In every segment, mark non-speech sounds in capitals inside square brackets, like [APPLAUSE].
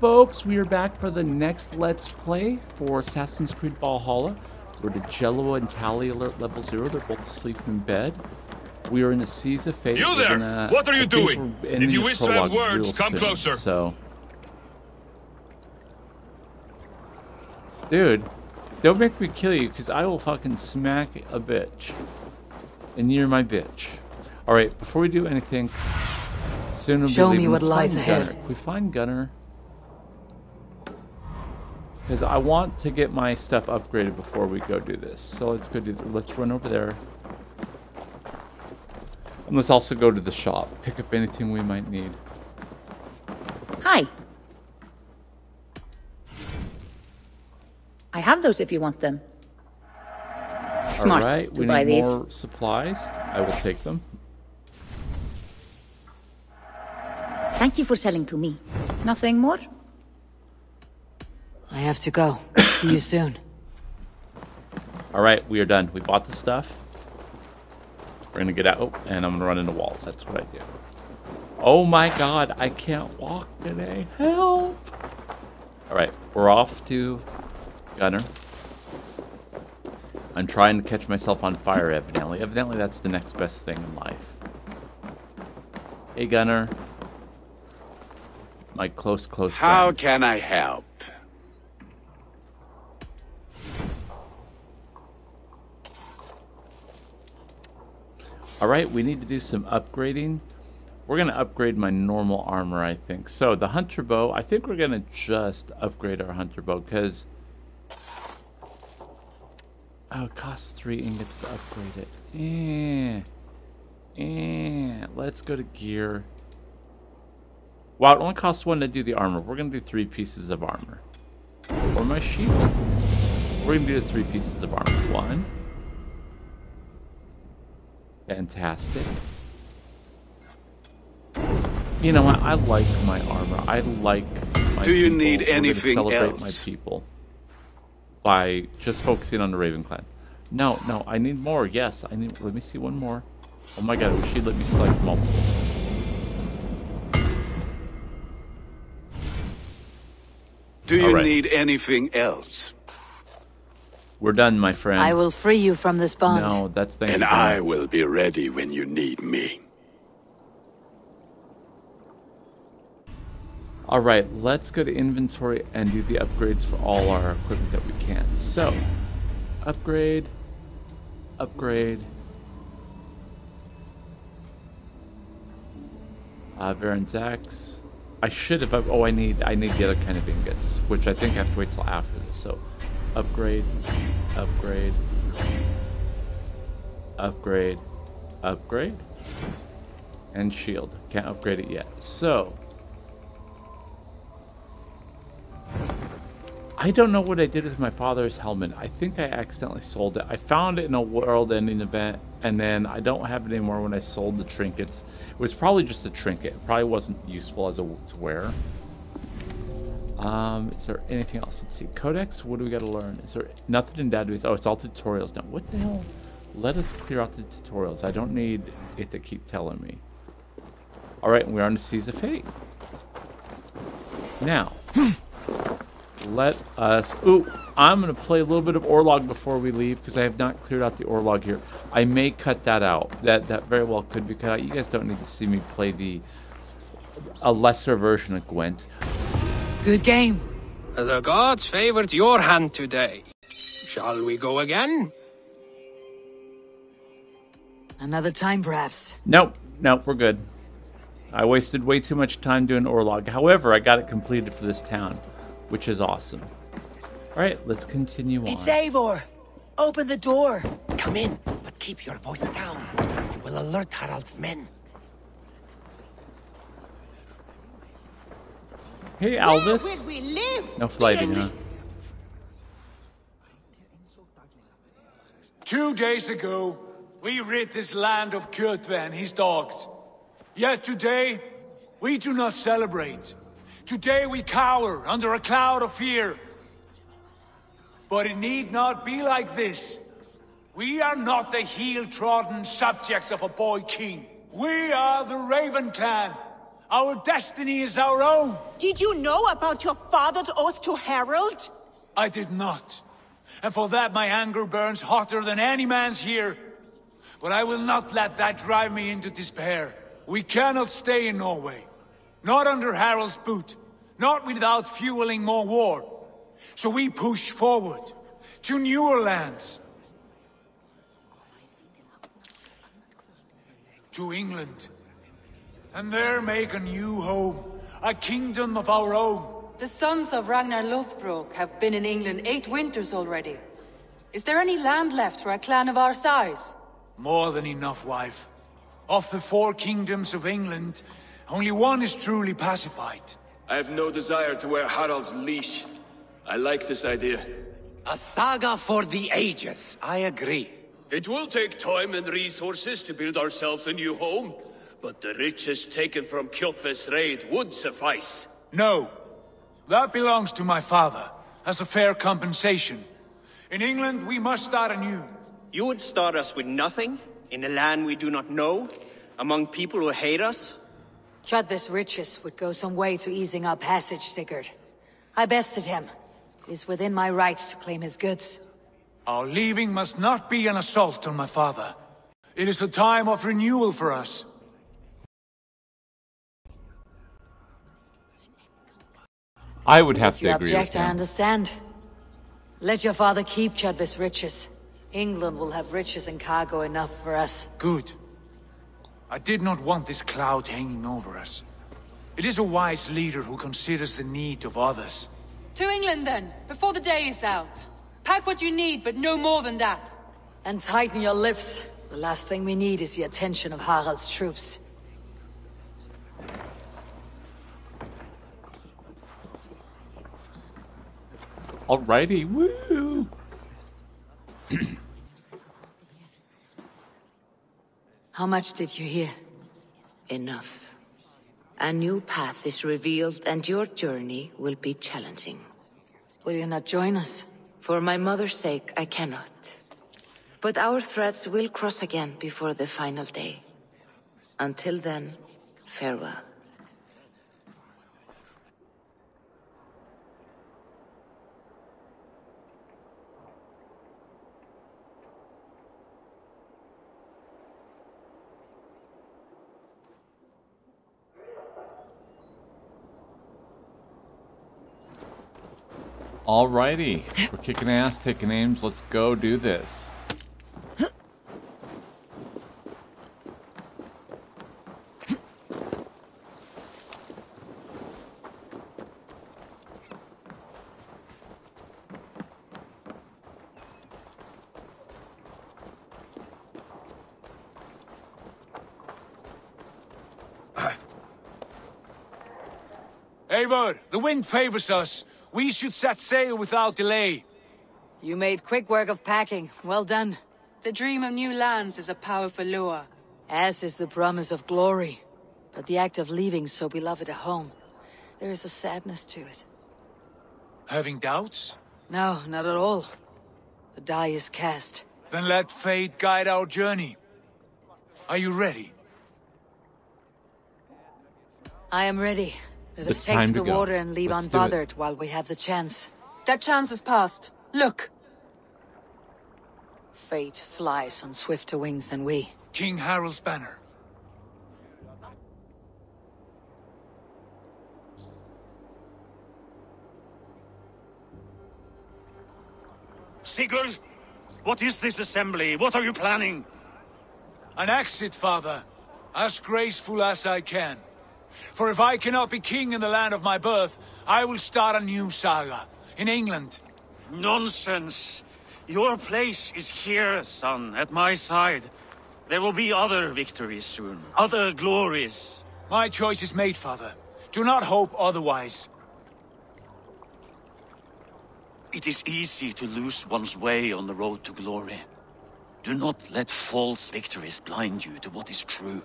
folks, we are back for the next Let's Play for Assassin's Creed Valhalla. We're to Jello and Tally alert level 0. They're both asleep in bed. We are in the Seas of Fate. You there! gonna- What are you doing? we're If you the wish to have words, come soon, closer. So... Dude, don't make me kill you, because I will fucking smack a bitch. And you're my bitch. Alright, before we do anything, soon we'll be Show me what lies find Gunnar. ahead. Can we find Gunnar? Because I want to get my stuff upgraded before we go do this. So let's go do. Let's run over there. And let's also go to the shop. Pick up anything we might need. Hi. I have those if you want them. Smart All right, we need these. more supplies. I will take them. Thank you for selling to me. Nothing more? I have to go. See you soon. [COUGHS] All right, we are done. We bought the stuff. We're gonna get out, oh, and I'm gonna run into walls. That's what I do. Oh my God, I can't walk today. Help! All right, we're off to Gunnar. I'm trying to catch myself on fire, evidently. Evidently, that's the next best thing in life. Hey, Gunnar. My close, close How friend. can I help? All right, we need to do some upgrading. We're going to upgrade my normal armor, I think. So the hunter bow, I think we're going to just upgrade our hunter bow because... Oh, it costs three ingots to upgrade it. Eh. Eh. Let's go to gear. Wow, it only costs one to do the armor. We're going to do three pieces of armor. Or my shield. We're going to do the three pieces of armor. One. Fantastic. You know what? I like my armor. I like my Do you people. need We're anything celebrate else? my people by just focusing on the Raven Clan. No, no, I need more. Yes, I need. Let me see one more. Oh my God, she let me select multiples. Do you right. need anything else? We're done, my friend. I will free you from this bond. No, that's thank And I will be ready when you need me. All right, let's go to inventory and do the upgrades for all our equipment that we can. So, upgrade, upgrade. Uh, Varin's axe. I should have. Oh, I need. I need the other kind of ingots, which I think I have to wait till after this. So, upgrade, upgrade, upgrade, upgrade, and shield. Can't upgrade it yet. So. I don't know what I did with my father's helmet. I think I accidentally sold it. I found it in a world-ending event, and then I don't have it anymore when I sold the trinkets. It was probably just a trinket. It probably wasn't useful as a to wear. Um, is there anything else? Let's see. Codex, what do we got to learn? Is there nothing in database? Oh, it's all tutorials now. What the hell? Let us clear out the tutorials. I don't need it to keep telling me. All right, we're on the Seas of Fate. Now, [CLEARS THROAT] let us. Ooh, I'm gonna play a little bit of Orlog before we leave because I have not cleared out the Orlog here. I may cut that out. That that very well could be cut out. You guys don't need to see me play the a lesser version of Gwent. Good game. The gods favored your hand today. Shall we go again? Another time, perhaps. Nope, nope, we're good. I wasted way too much time doing Orlog. However, I got it completed for this town, which is awesome. All right, let's continue on. It's Eivor. Open the door. Come in, but keep your voice down. You will alert Harald's men. Hey, Albus. we live? No flighting, huh? Two days ago, we rid this land of Kjotve and his dogs. Yet today, we do not celebrate. Today we cower under a cloud of fear. But it need not be like this. We are not the heel-trodden subjects of a boy king. We are the Raven Clan, Our destiny is our own. Did you know about your father's oath to Harald? I did not. And for that my anger burns hotter than any man's here. But I will not let that drive me into despair. We cannot stay in Norway. Not under Harald's boot. Not without fueling more war. So we push forward. To newer lands. To England. And there make a new home. A kingdom of our own. The sons of Ragnar Lothbrok have been in England eight winters already. Is there any land left for a clan of our size? More than enough, wife. Of the four kingdoms of England, only one is truly pacified. I have no desire to wear Harald's leash. I like this idea. A saga for the ages, I agree. It will take time and resources to build ourselves a new home, but the riches taken from Kjotve's raid would suffice. No. That belongs to my father, as a fair compensation. In England, we must start anew. You would start us with nothing? In a land we do not know? Among people who hate us? Kjotve's riches would go some way to easing our passage, Sigurd. I bested him. It is within my rights to claim his goods. Our leaving must not be an assault on my father. It is a time of renewal for us. I would have If to you agree object, with I understand. Let your father keep Kjotve's riches. England will have riches and cargo enough for us. Good. I did not want this cloud hanging over us. It is a wise leader who considers the need of others. To England then, before the day is out. Pack what you need, but no more than that. And tighten your lips. The last thing we need is the attention of Harald's troops. Alrighty, woo! How much did you hear? Enough. A new path is revealed and your journey will be challenging. Will you not join us? For my mother's sake, I cannot. But our threads will cross again before the final day. Until then, farewell. Alrighty. We're kicking ass, taking names. Let's go do this. Eivor, the wind favors us. We should set sail without delay. You made quick work of packing. Well done. The dream of new lands is a powerful lure. As is the promise of glory. But the act of leaving so beloved a home, there is a sadness to it. Having doubts? No, not at all. The die is cast. Then let fate guide our journey. Are you ready? I am ready. Let us It's take time to to the go. water and leave Let's unbothered while we have the chance. That chance is past. Look! Fate flies on swifter wings than we. King Harald's banner. Sigurd, what is this assembly? What are you planning? An exit, father. As graceful as I can. For if I cannot be king in the land of my birth, I will start a new saga. In England. Nonsense. Your place is here, son, at my side. There will be other victories soon, other glories. My choice is made, father. Do not hope otherwise. It is easy to lose one's way on the road to glory. Do not let false victories blind you to what is true.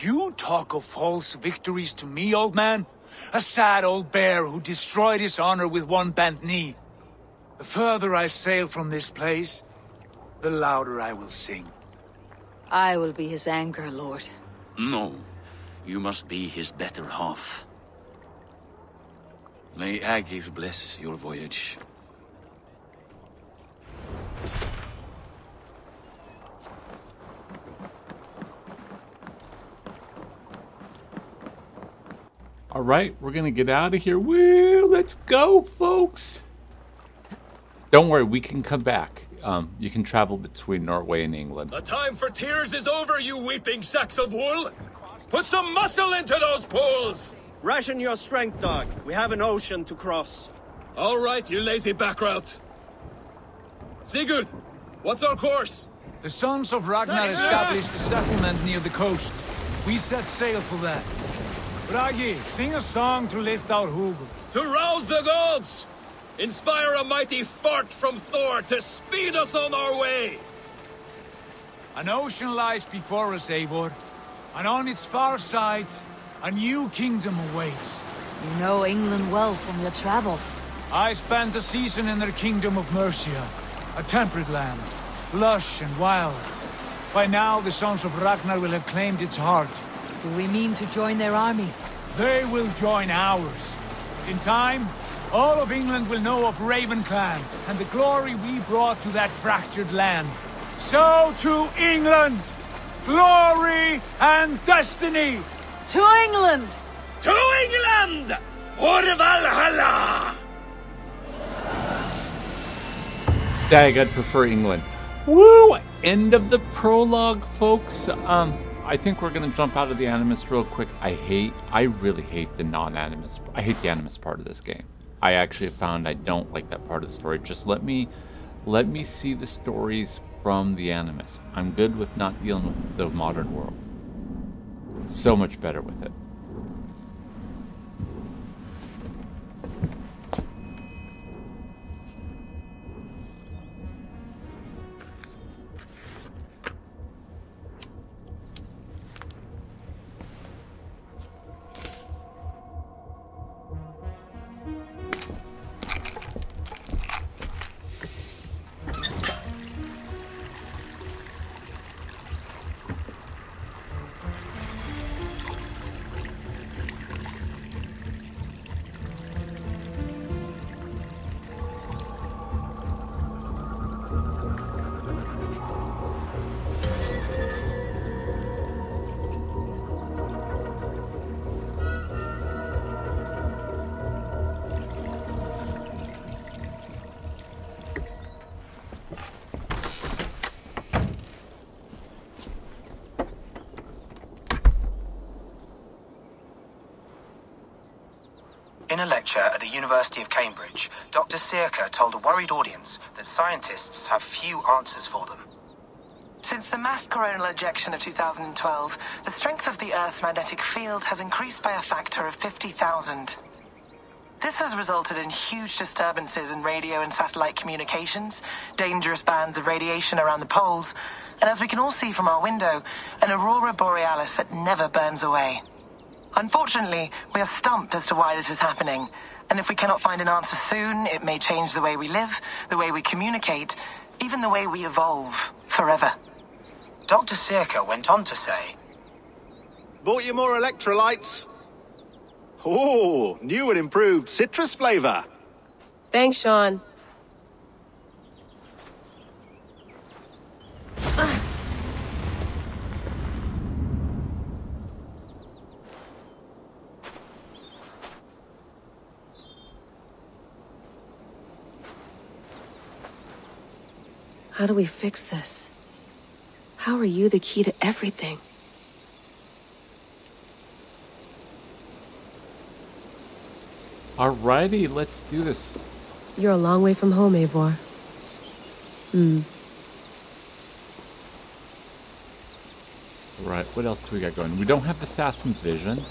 You talk of false victories to me, old man? A sad old bear who destroyed his honor with one bent knee. The further I sail from this place, the louder I will sing. I will be his anchor, Lord. No. You must be his better half. May Aegir bless your voyage. All right, we're gonna get out of here. Woo! Let's go, folks. Don't worry, we can come back. Um, you can travel between Norway and England. The time for tears is over, you weeping sacks of wool! Put some muscle into those pulls! Ration your strength, dog. We have an ocean to cross. All right, you lazy backrout. Sigurd, what's our course? The Sons of Ragnar established a settlement near the coast. We set sail for that. Bragi, sing a song to lift our Hugel. To rouse the gods! Inspire a mighty fart from Thor to speed us on our way! An ocean lies before us, Eivor. And on its far side, a new kingdom awaits. You know England well from your travels. I spent a season in their kingdom of Mercia, a temperate land, lush and wild. By now, the Sons of Ragnar will have claimed its heart. Do we mean to join their army? They will join ours. In time, all of England will know of Raven Clan and the glory we brought to that fractured land. So to England! Glory and destiny! To England! To England! Or Valhalla! Dag, I'd prefer England. Woo! End of the prologue, folks. Um, I think we're gonna jump out of the Animus real quick. I hate, I really hate the non-Animus. I hate the Animus part of this game. I actually found I don't like that part of the story. Just let me, let me see the stories from the Animus. I'm good with not dealing with the modern world. So much better with it. In a lecture at the University of Cambridge, Dr. Sirka told a worried audience that scientists have few answers for them. Since the mass coronal ejection of 2012, the strength of the Earth's magnetic field has increased by a factor of 50,000. This has resulted in huge disturbances in radio and satellite communications, dangerous bands of radiation around the poles, and as we can all see from our window, an aurora borealis that never burns away. Unfortunately, we are stumped as to why this is happening, and if we cannot find an answer soon, it may change the way we live, the way we communicate, even the way we evolve, forever. Dr. Sirka went on to say, Bought you more electrolytes? Oh, new and improved citrus flavor. Thanks, Sean. How do we fix this? How are you the key to everything? Alrighty, let's do this. You're a long way from home, Eivor. Hmm. Right, what else do we got going? We don't have Assassin's Vision.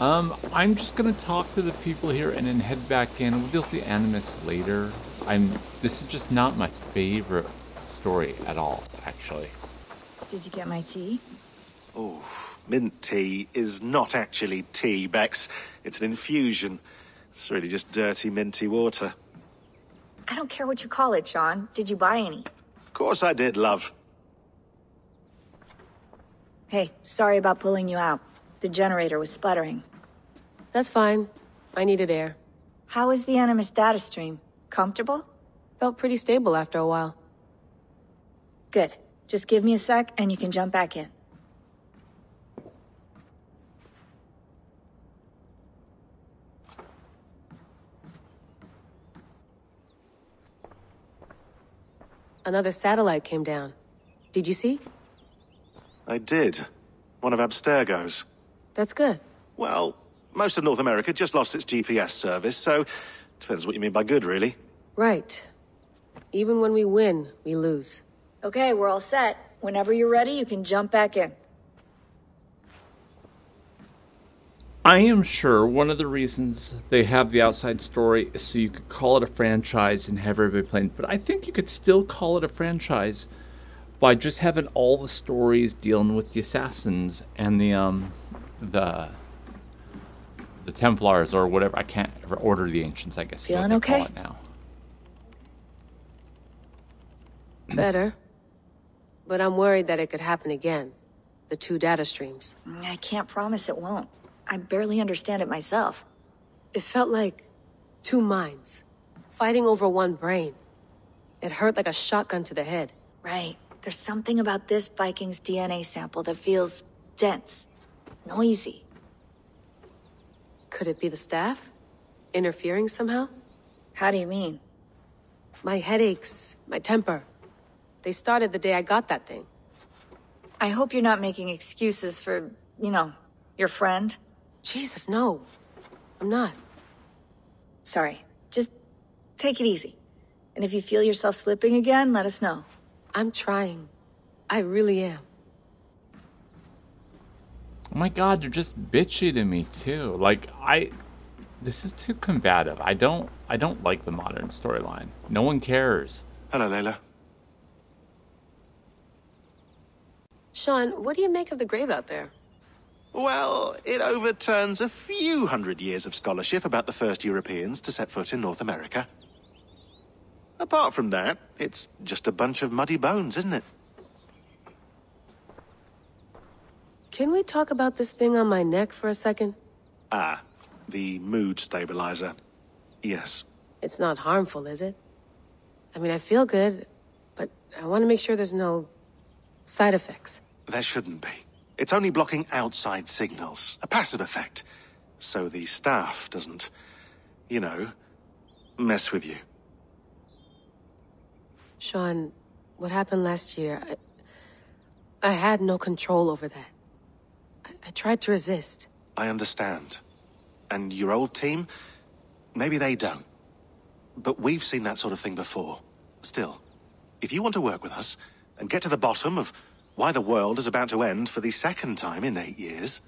Um, I'm just gonna talk to the people here and then head back in. We'll deal with the Animus later. I'm. This is just not my favorite story at all, actually. Did you get my tea? Oh, mint tea is not actually tea, Bex. It's an infusion. It's really just dirty, minty water. I don't care what you call it, Sean. Did you buy any? Of course I did, love. Hey, sorry about pulling you out. The generator was sputtering. That's fine. I needed air. How is the Animus data stream? Comfortable? Felt pretty stable after a while. Good. Just give me a sec and you can jump back in. Another satellite came down. Did you see? I did. One of Abstergo's. That's good. Well, most of North America just lost its GPS service, so depends what you mean by good, really. Right. Even when we win, we lose. Okay, we're all set. Whenever you're ready, you can jump back in. I am sure one of the reasons they have the outside story is so you could call it a franchise and have everybody playing. But I think you could still call it a franchise by just having all the stories dealing with the assassins and the um the the Templars or whatever. I can't ever order the ancients. I guess is what Feeling they okay? call it now. Better. But I'm worried that it could happen again. The two data streams. I can't promise it won't. I barely understand it myself. It felt like two minds, fighting over one brain. It hurt like a shotgun to the head. Right. There's something about this Viking's DNA sample that feels dense, noisy. Could it be the staff? Interfering somehow? How do you mean? My headaches, my temper. They started the day I got that thing. I hope you're not making excuses for, you know, your friend. Jesus, no. I'm not. Sorry. Just take it easy. And if you feel yourself slipping again, let us know. I'm trying. I really am. Oh my god, you're just bitchy to me too. Like I this is too combative. I don't I don't like the modern storyline. No one cares. Hello, Layla. Sean, what do you make of the grave out there? Well, it overturns a few hundred years of scholarship about the first Europeans to set foot in North America. Apart from that, it's just a bunch of muddy bones, isn't it? Can we talk about this thing on my neck for a second? Ah, the mood stabilizer. Yes. It's not harmful, is it? I mean, I feel good, but I want to make sure there's no side effects. There shouldn't be. It's only blocking outside signals, a passive effect. So the staff doesn't, you know, mess with you. Sean, what happened last year, I, I had no control over that. I, I tried to resist. I understand. And your old team, maybe they don't. But we've seen that sort of thing before. Still, if you want to work with us and get to the bottom of why the world is about to end for the second time in eight years,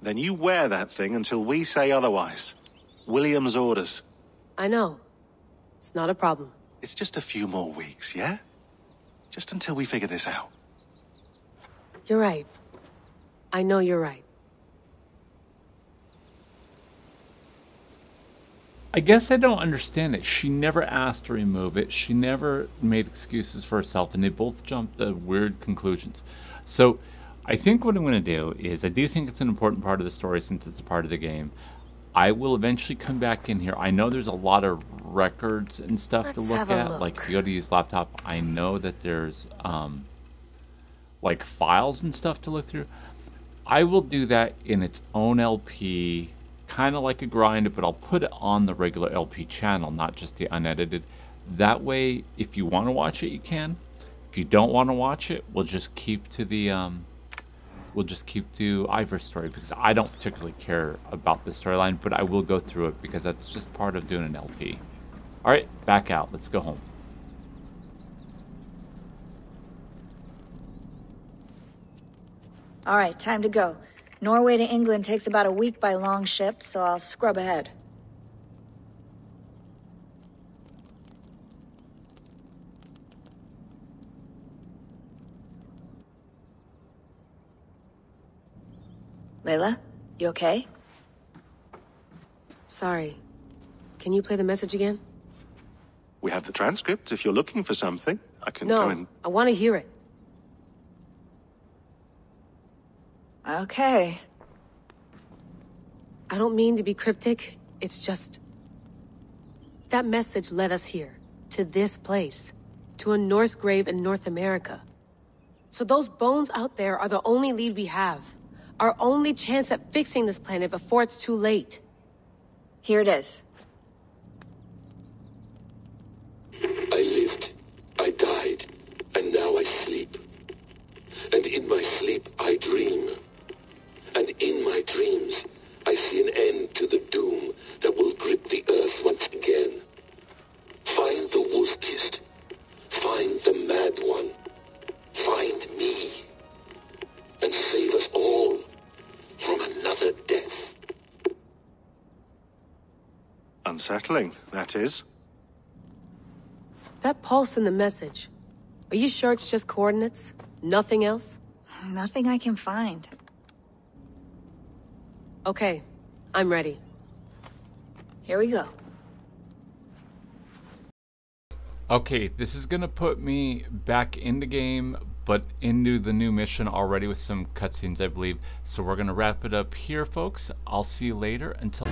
then you wear that thing until we say otherwise. William's orders. I know. It's not a problem. It's just a few more weeks, yeah? Just until we figure this out. You're right. I know you're right. I guess I don't understand it. She never asked to remove it. She never made excuses for herself, and they both jumped to weird conclusions. So, I think what I'm going to do is I do think it's an important part of the story since it's a part of the game. I will eventually come back in here. I know there's a lot of records and stuff Let's to look at. look. Like if you go to use laptop, I know that there's um, like files and stuff to look through. I will do that in its own LP, kind of like a grind, but I'll put it on the regular LP channel, not just the unedited. That way, if you want to watch it, you can. If you don't want to watch it, we'll just keep to the um, we'll just keep to Eivor's story because I don't particularly care about the storyline, but I will go through it because that's just part of doing an LP. All right, back out. Let's go home. All right, time to go. Norway to England takes about a week by long ship, so I'll scrub ahead. Layla, you okay? Sorry. Can you play the message again? We have the transcript if you're looking for something. I can no, go and. I want to hear it. Okay. I don't mean to be cryptic. It's just. That message led us here, to this place, to a Norse grave in North America. So those bones out there are the only lead we have. Our only chance at fixing this planet before it's too late. Here it is. I lived, I died, and now I sleep. And in my sleep I dream. And in my dreams I see an end to the doom that will grip the earth once again. Find the wolf-kissed. Find the mad one. Find me. And save us all from another death. Unsettling, that is. That pulse in the message. Are you sure it's just coordinates? Nothing else? Nothing I can find. Okay, I'm ready. Here we go. Okay, this is gonna put me back in the game, but into the new mission already with some cutscenes, I believe. So we're gonna wrap it up here, folks. I'll see you later. Until.